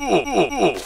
Uh...